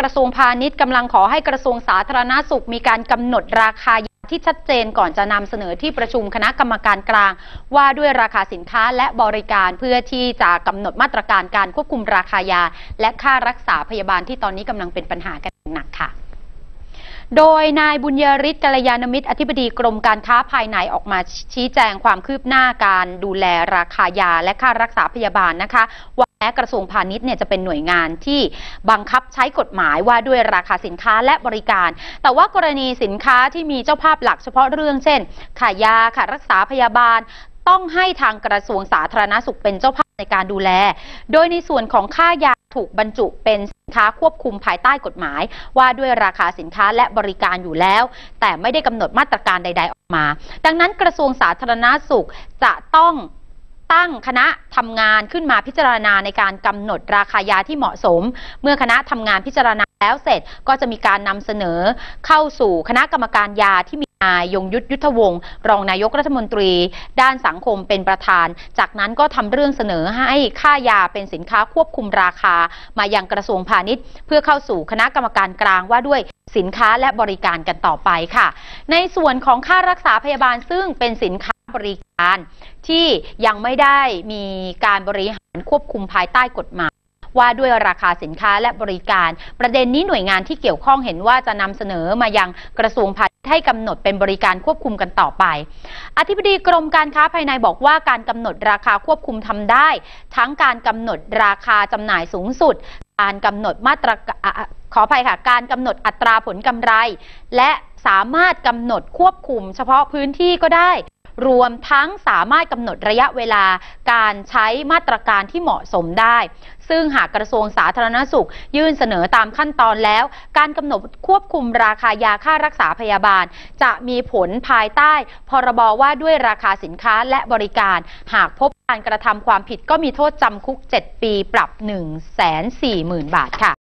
กระทรวงพาณิชย์กำลังขอให้กระทรวงสาธารณาสุขมีการกำหนดราคายาที่ชัดเจนก่อนจะนำเสนอที่ประชุมคณะกรรมการกลาง ว่าด้วยราคาสินค้าและบริการเพื่อที่จะกำหนดมาตรการการควบคุมราคายา และค่ารักษาพยาบาลที่ตอนนี้กำลังเป็นปัญหากันหนักค่ะโดยนายบุญยริศกัลยาณมิตรอธิบดีกรมการค้าภายในออกมาชี้แจงความคืบหน้าการดูแลราคายาและค่ารักษาพยาบาลนะคะว่า แม้กระทรวงพาณิชย์เนี่ยจะเป็นหน่วยงานที่บังคับใช้กฎหมายว่าด้วยราคาสินค้าและบริการ แต่ว่ากรณีสินค้าที่มีเจ้าภาพหลักเฉพาะเรื่องเช่นขายยาค่ะรักษาพยาบาล ต้องให้ทางกระทรวงสาธารณสุขเป็นเจ้าภาพในการดูแล โดยในส่วนของค่ายาถูกบรรจุเป็นสินค้าควบคุมภายใต้กฎหมาย ว่าด้วยราคาสินค้าและบริการอยู่แล้ว แต่ไม่ได้กำหนดมาตรการใด ๆออกมา ดังนั้นกระทรวงสาธารณสุขจะต้อง ตั้งคณะทำงานขึ้นมาพิจารณาในการกำหนดราคายาที่เหมาะสม เมื่อคณะทำงานพิจารณาแล้วเสร็จก็จะมีการนำเสนอเข้าสู่คณะกรรมการยาที่มีนายยงยุทธยุทธวงศ์รองนายกรัฐมนตรี ด้านสังคมเป็นประธาน จากนั้นก็ทำเรื่องเสนอให้ค่ายาเป็นสินค้าควบคุมราคา มายังกระทรวงพาณิชย์ เพื่อเข้าสู่คณะกรรมการกลางว่าด้วยสินค้าและบริการกันต่อไปค่ะ ในส่วนของค่ารักษาพยาบาลซึ่งเป็นสินค้า บริการ ที่ยังไม่ได้มีการบริหารควบคุมภายใต้กฎหมาย ว่าด้วยราคาสินค้าและบริการ ประเด็นนี้หน่วยงานที่เกี่ยวข้องเห็นว่าจะนำเสนอมายังกระทรวงพาณิชย์ให้กำหนดเป็นบริการควบคุมกันต่อไป อธิบดีกรมการค้าภายในบอกว่าการกำหนดราคาควบคุมทำได้ ทั้งการกำหนดราคาจำหน่ายสูงสุด การกำหนดมาตรขออภัยค่ะ การกำหนดอัตราผลกำไร และสามารถกำหนดควบคุมเฉพาะพื้นที่ก็ได้ รวมทั้งสามารถกำหนดระยะเวลาการใช้มาตรการที่เหมาะสมได้ ซึ่งหากกระทรวงสาธารณสุข ยื่นเสนอตามขั้นตอนแล้ว การกำหนดควบคุมราคายาค่ารักษาพยาบาล จะมีผลภายใต้ พรบว่าด้วยราคาสินค้าและบริการ หากพบการกระทำความผิดก็มีโทษจำคุก 7 ปีปรับ 1 4 0 0 0 0 บาทค่ะ